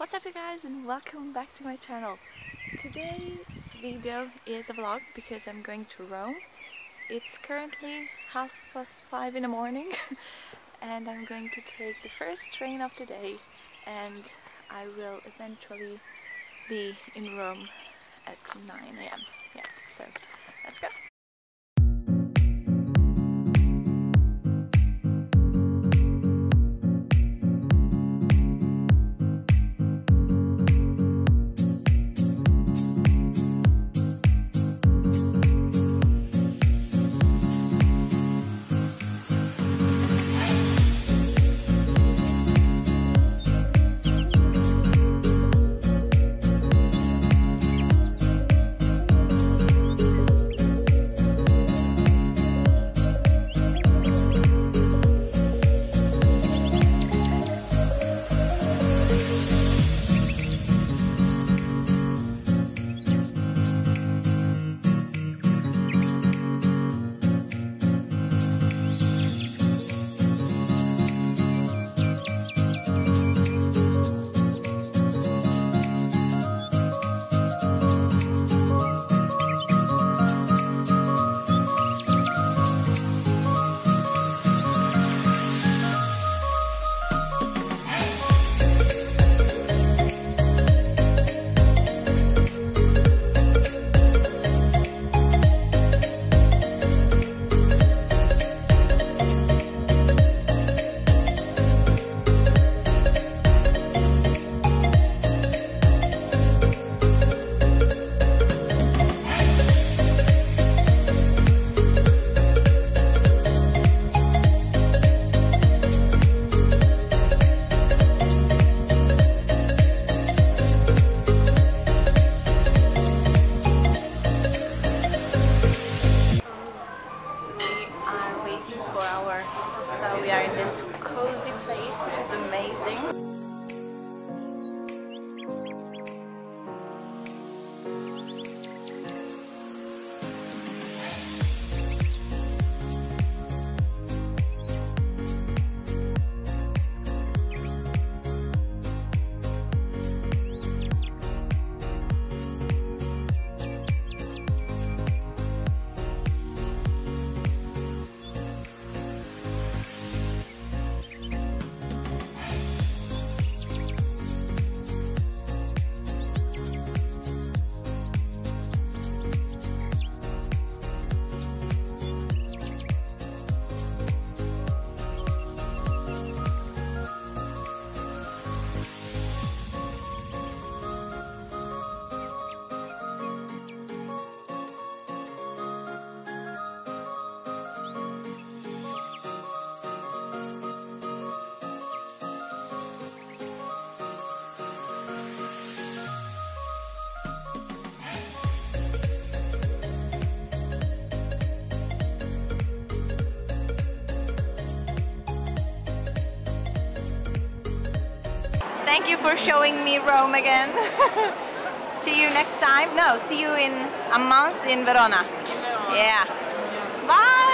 What's up you guys and welcome back to my channel. Today's video is a vlog because I'm going to Rome. It's currently half past five in the morning and I'm going to take the first train of the day and I will eventually be in Rome at 9 a.m. Yeah, so let's go. Thank you for showing me Rome again. see you next time. No, see you in a month in Verona. In Verona. Yeah. Bye.